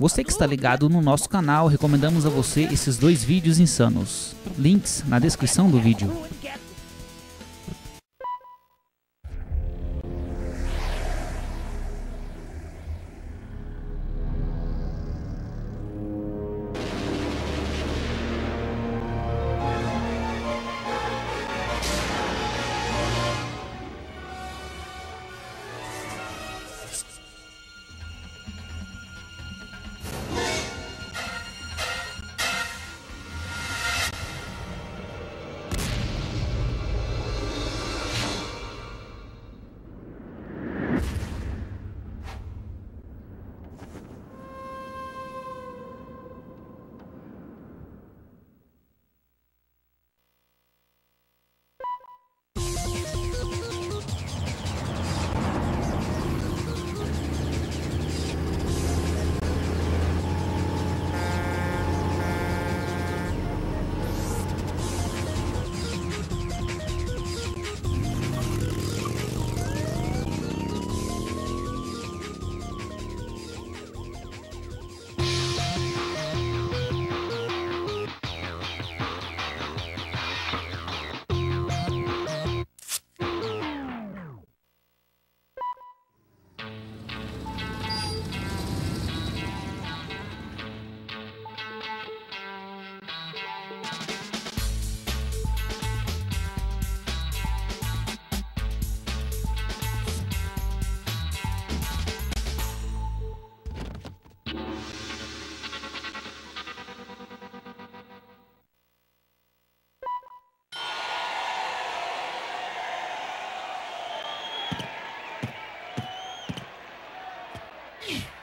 Você que está ligado no nosso canal, recomendamos a você esses dois vídeos insanos. Links na descrição do vídeo. match.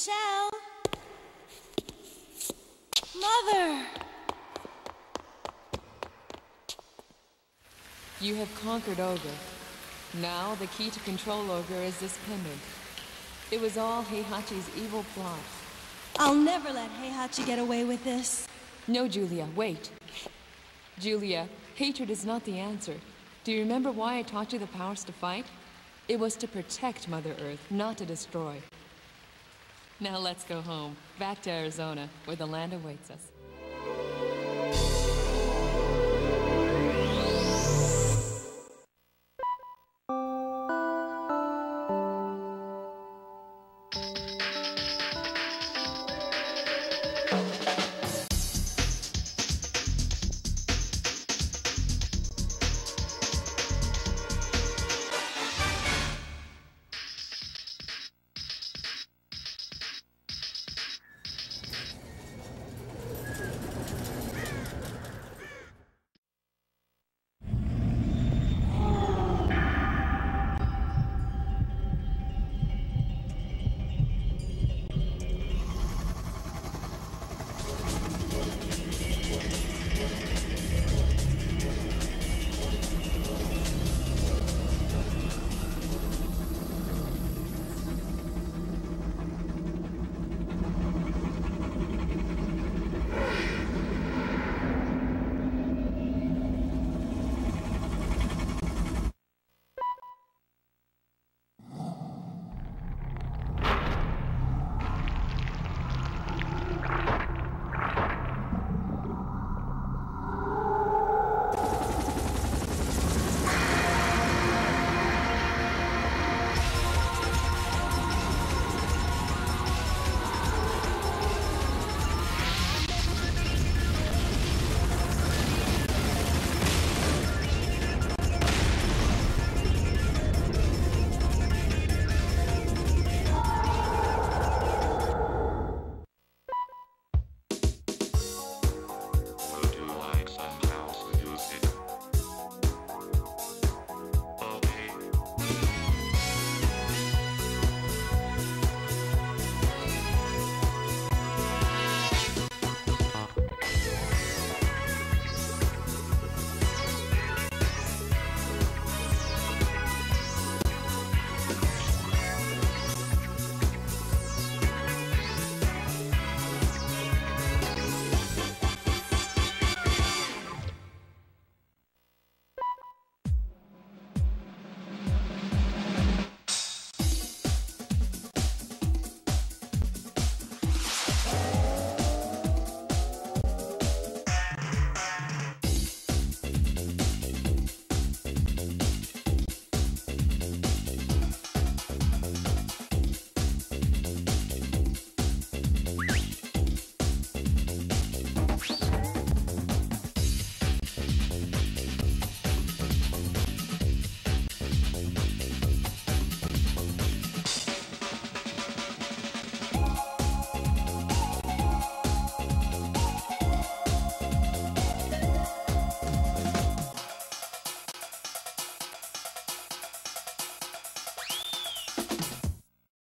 Shall. Mother! You have conquered Ogre. Now the key to control Ogre is this pendant. It was all Heihachi's evil plot. I'll never let Heihachi get away with this. No, Julia, wait. Julia, hatred is not the answer. Do you remember why I taught you the powers to fight? It was to protect Mother Earth, not to destroy. Now let's go home, back to Arizona, where the land awaits us.